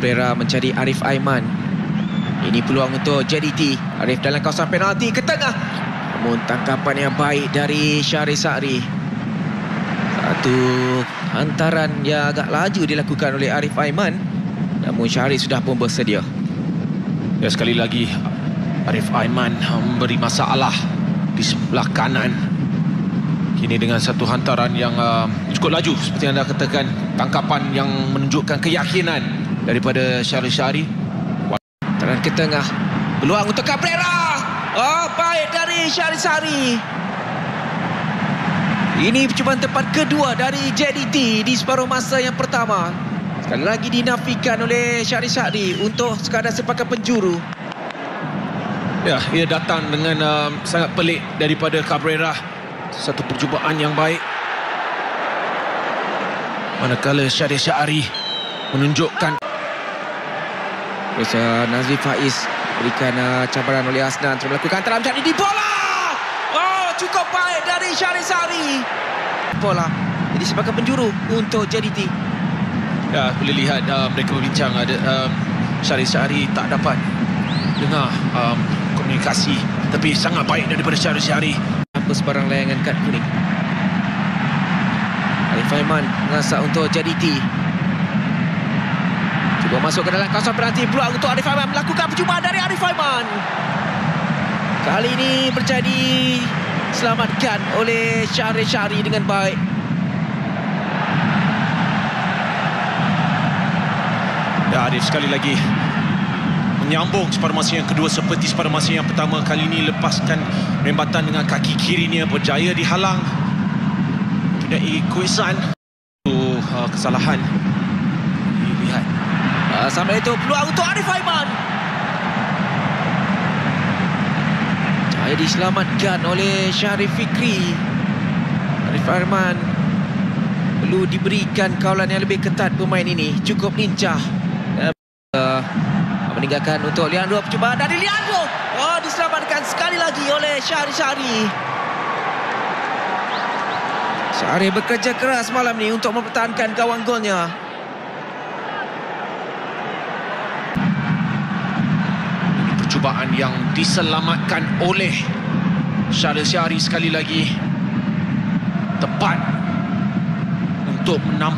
Pereira mencari Arif Aiman. Ini peluang untuk JDT. Arif dalam kawasan penalti ke tengah. Namun tangkapan yang baik dari Syahri Sa'ri. Satu hantaran yang agak laju dilakukan oleh Arif Aiman. Namun Syahri sudah pun bersedia. Ya sekali lagi Arif Aiman memberi masalah di sebelah kanan. Kini dengan satu hantaran yang uh, cukup laju seperti anda katakan tangkapan yang menunjukkan keyakinan daripada Syahri Syahri. Hantaran ke tengah. Peluang untuk Cabrera. Oh, baik dari Syahri Sari. Ini percubaan tepat kedua dari JDT di separuh masa yang pertama. Sekali lagi dinafikan oleh Syahri Syahri untuk sekadar sepakan penjuru. Ya, ia datang dengan uh, sangat pelik daripada Cabrera. Satu percubaan yang baik. Manakala Syahri Syahri menunjukkan Terus uh, Nazri Faiz berikan uh, cabaran oleh Asnan untuk melakukan teram jadi di bola. Oh, cukup baik dari Syahri Sari. Bola. Jadi sebagai penjuru untuk JDT. Ya, boleh lihat uh, mereka berbincang ada um, Syahri Syahri tak dapat dengar um, komunikasi tapi sangat baik daripada Syahri Syahri. Apa sebarang layangan kad kuning. Arif Aiman mengasak untuk JDT. Cuba masuk ke dalam kawasan penalti peluang untuk Arif Aiman melakukan percubaan dari Arif Aiman. Kali ini berjadi selamatkan oleh Syahri Syahri dengan baik. Ya, Arif sekali lagi menyambung separuh masa yang kedua seperti separuh masa yang pertama kali ini lepaskan rembatan dengan kaki kirinya berjaya dihalang mempunyai kuisan itu uh, kesalahan sambil itu peluang untuk Arif Aiman. Cahaya diselamatkan oleh Syarif Fikri. Arif Aiman perlu diberikan kawalan yang lebih ketat pemain ini. Cukup lincah. Uh, meninggalkan untuk Leandro percubaan dari Leandro. Oh, diselamatkan sekali lagi oleh Syahri Syahri. Syahri bekerja keras malam ni untuk mempertahankan gawang golnya. Percubaan yang diselamatkan oleh Syahri Syahri sekali lagi tepat untuk menampak